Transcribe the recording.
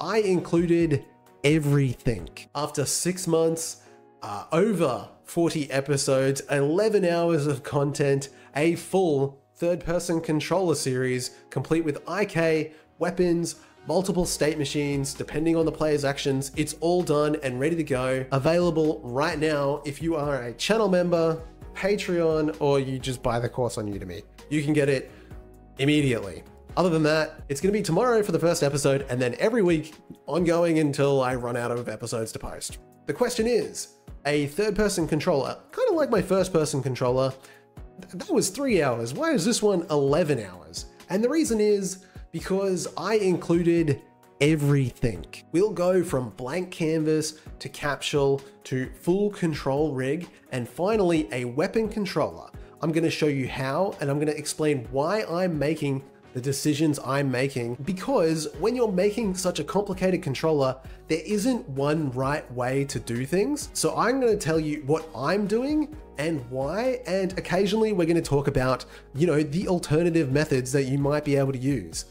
I included everything. After six months, uh, over 40 episodes, 11 hours of content, a full third person controller series complete with IK, weapons, multiple state machines, depending on the player's actions. It's all done and ready to go. Available right now if you are a channel member, Patreon, or you just buy the course on Udemy. You can get it immediately. Other than that, it's going to be tomorrow for the first episode and then every week ongoing until I run out of episodes to post. The question is a third person controller, kind of like my first person controller, that was three hours. Why is this one 11 hours? And the reason is because I included everything. We'll go from blank canvas to capsule to full control rig and finally a weapon controller. I'm going to show you how and I'm going to explain why I'm making the decisions I'm making because when you're making such a complicated controller, there isn't one right way to do things. So I'm going to tell you what I'm doing and why, and occasionally we're going to talk about, you know, the alternative methods that you might be able to use.